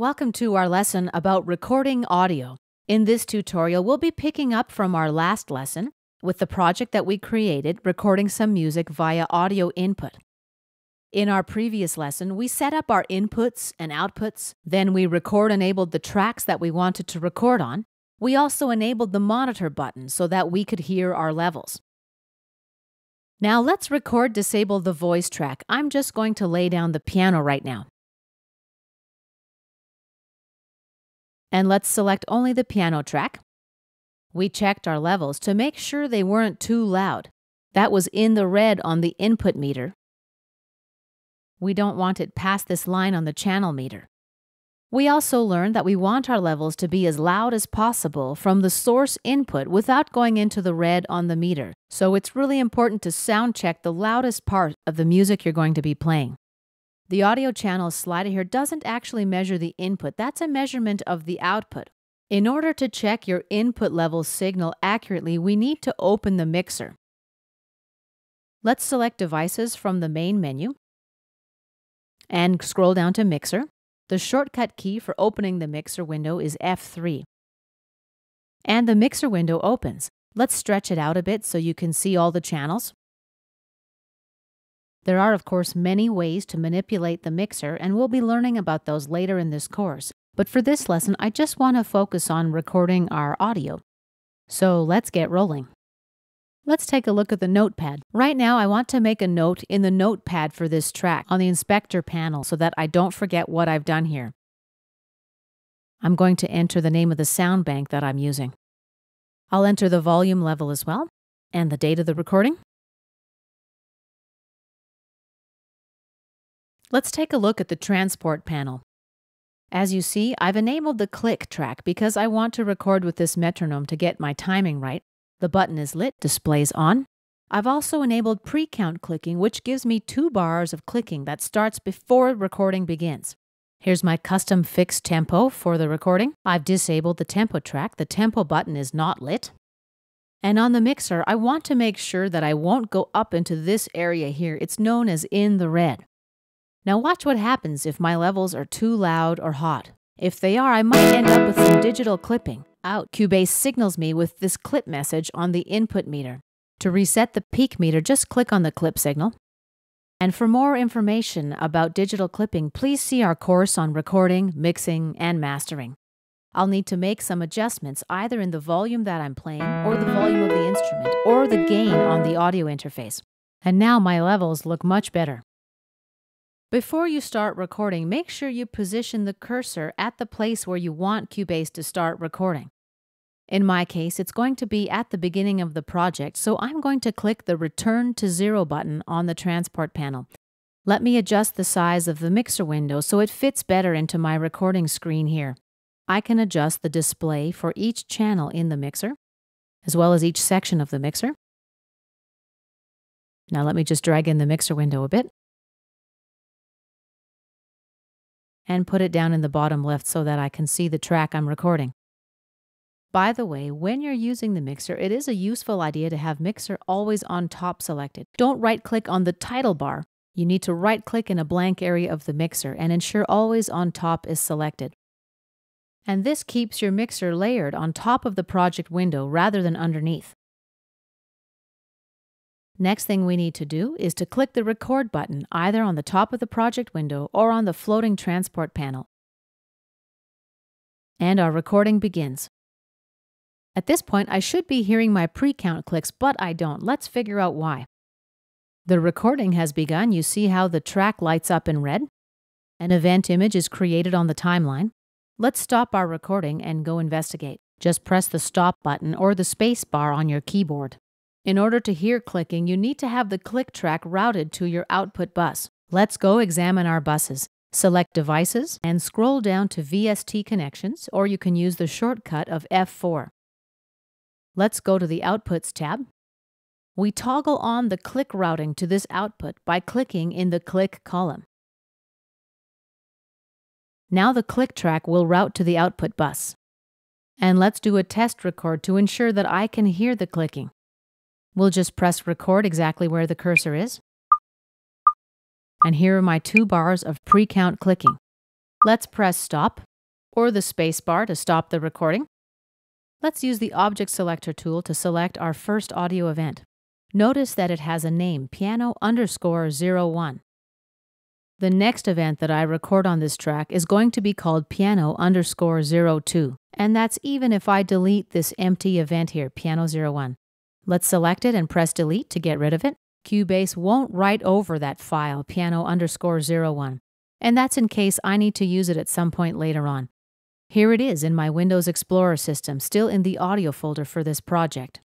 Welcome to our lesson about recording audio. In this tutorial, we'll be picking up from our last lesson with the project that we created, recording some music via audio input. In our previous lesson, we set up our inputs and outputs, then we record enabled the tracks that we wanted to record on. We also enabled the monitor button so that we could hear our levels. Now let's record disable the voice track. I'm just going to lay down the piano right now. And let's select only the piano track. We checked our levels to make sure they weren't too loud. That was in the red on the input meter. We don't want it past this line on the channel meter. We also learned that we want our levels to be as loud as possible from the source input without going into the red on the meter. So it's really important to sound check the loudest part of the music you're going to be playing. The audio channel slider here doesn't actually measure the input, that's a measurement of the output. In order to check your input level signal accurately, we need to open the mixer. Let's select Devices from the main menu and scroll down to Mixer. The shortcut key for opening the mixer window is F3. And the mixer window opens. Let's stretch it out a bit so you can see all the channels. There are, of course, many ways to manipulate the mixer, and we'll be learning about those later in this course. But for this lesson, I just want to focus on recording our audio. So let's get rolling. Let's take a look at the notepad. Right now, I want to make a note in the notepad for this track on the inspector panel so that I don't forget what I've done here. I'm going to enter the name of the sound bank that I'm using. I'll enter the volume level as well and the date of the recording. Let's take a look at the transport panel. As you see, I've enabled the click track because I want to record with this metronome to get my timing right. The button is lit, displays on. I've also enabled pre-count clicking, which gives me two bars of clicking that starts before recording begins. Here's my custom fixed tempo for the recording. I've disabled the tempo track. The tempo button is not lit. And on the mixer, I want to make sure that I won't go up into this area here. It's known as in the red. Now watch what happens if my levels are too loud or hot. If they are, I might end up with some digital clipping. Out, Cubase signals me with this clip message on the input meter. To reset the peak meter, just click on the clip signal. And for more information about digital clipping, please see our course on recording, mixing, and mastering. I'll need to make some adjustments either in the volume that I'm playing, or the volume of the instrument, or the gain on the audio interface. And now my levels look much better. Before you start recording, make sure you position the cursor at the place where you want Cubase to start recording. In my case, it's going to be at the beginning of the project, so I'm going to click the Return to Zero button on the transport panel. Let me adjust the size of the mixer window so it fits better into my recording screen here. I can adjust the display for each channel in the mixer, as well as each section of the mixer. Now let me just drag in the mixer window a bit. And put it down in the bottom left so that I can see the track I'm recording. By the way, when you're using the mixer, it is a useful idea to have mixer always on top selected. Don't right click on the title bar. You need to right click in a blank area of the mixer and ensure always on top is selected. And this keeps your mixer layered on top of the project window rather than underneath. Next thing we need to do is to click the record button either on the top of the project window or on the floating transport panel. And our recording begins. At this point, I should be hearing my pre-count clicks, but I don't. Let's figure out why. The recording has begun. You see how the track lights up in red? An event image is created on the timeline. Let's stop our recording and go investigate. Just press the stop button or the space bar on your keyboard. In order to hear clicking, you need to have the click track routed to your output bus. Let's go examine our buses. Select Devices and scroll down to VST Connections, or you can use the shortcut of F4. Let's go to the Outputs tab. We toggle on the click routing to this output by clicking in the Click column. Now the click track will route to the output bus. And let's do a test record to ensure that I can hear the clicking. We'll just press record exactly where the cursor is. And here are my two bars of pre-count clicking. Let's press stop or the spacebar to stop the recording. Let's use the Object Selector tool to select our first audio event. Notice that it has a name, piano underscore 01. The next event that I record on this track is going to be called piano underscore 02, and that's even if I delete this empty event here, piano 01. Let's select it and press delete to get rid of it. Cubase won't write over that file, piano underscore 01, and that's in case I need to use it at some point later on. Here it is in my Windows Explorer system, still in the audio folder for this project.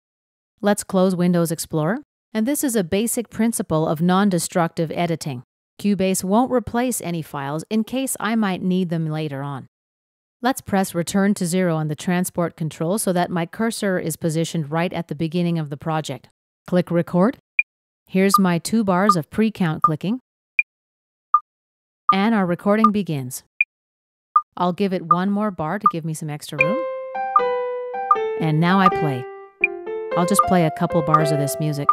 Let's close Windows Explorer, and this is a basic principle of non-destructive editing. Cubase won't replace any files in case I might need them later on. Let's press return to zero on the transport control so that my cursor is positioned right at the beginning of the project. Click record. Here's my two bars of pre-count clicking. And our recording begins. I'll give it one more bar to give me some extra room. And now I play. I'll just play a couple bars of this music.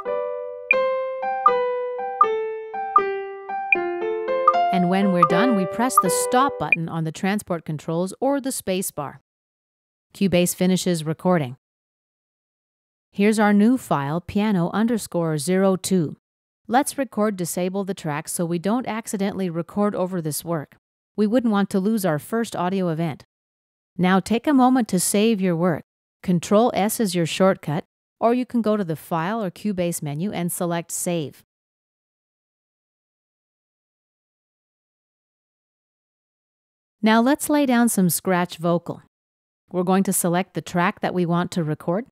And when we're done, we press the stop button on the transport controls or the space bar. Cubase finishes recording. Here's our new file, piano underscore 02. Let's record disable the track so we don't accidentally record over this work we wouldn't want to lose our first audio event. Now take a moment to save your work. Control S is your shortcut, or you can go to the File or Cubase menu and select Save. Now let's lay down some scratch vocal. We're going to select the track that we want to record.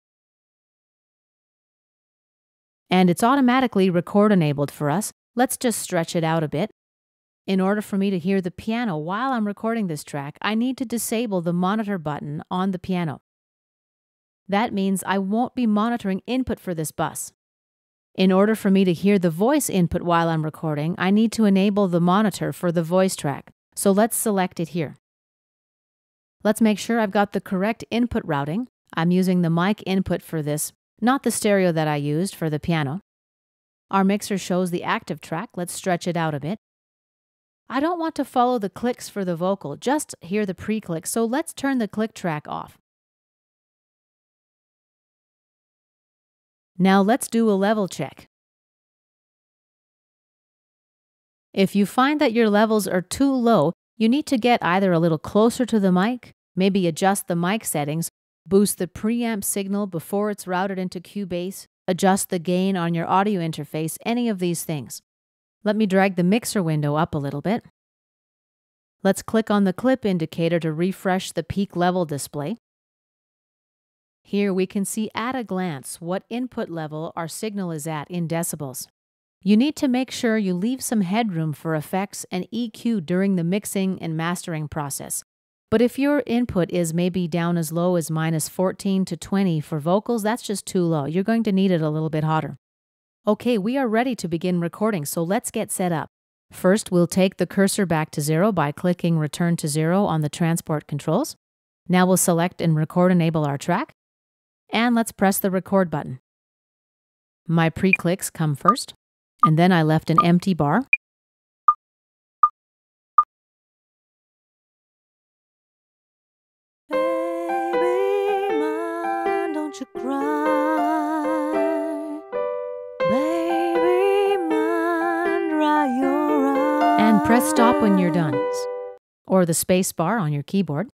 And it's automatically record enabled for us. Let's just stretch it out a bit. In order for me to hear the piano while I'm recording this track, I need to disable the monitor button on the piano. That means I won't be monitoring input for this bus. In order for me to hear the voice input while I'm recording, I need to enable the monitor for the voice track. So let's select it here. Let's make sure I've got the correct input routing. I'm using the mic input for this, not the stereo that I used for the piano. Our mixer shows the active track. Let's stretch it out a bit. I don't want to follow the clicks for the vocal, just hear the pre-click, so let's turn the click track off. Now let's do a level check. If you find that your levels are too low, you need to get either a little closer to the mic, maybe adjust the mic settings, boost the preamp signal before it's routed into Cubase, adjust the gain on your audio interface, any of these things. Let me drag the mixer window up a little bit. Let's click on the clip indicator to refresh the peak level display. Here we can see at a glance what input level our signal is at in decibels. You need to make sure you leave some headroom for effects and EQ during the mixing and mastering process. But if your input is maybe down as low as minus 14 to 20 for vocals, that's just too low. You're going to need it a little bit hotter. Okay, we are ready to begin recording, so let's get set up. First, we'll take the cursor back to zero by clicking Return to Zero on the transport controls. Now we'll select and record enable our track. And let's press the record button. My pre-clicks come first, and then I left an empty bar. Baby, man, don't you cry. Press stop when you're done, or the space bar on your keyboard.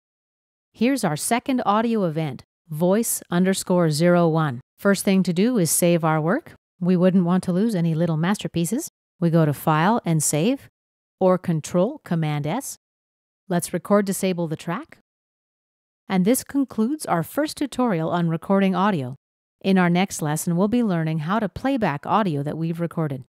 Here's our second audio event, voice underscore zero one. First thing to do is save our work. We wouldn't want to lose any little masterpieces. We go to File and Save, or Control Command S. Let's record disable the track. And this concludes our first tutorial on recording audio. In our next lesson, we'll be learning how to playback audio that we've recorded.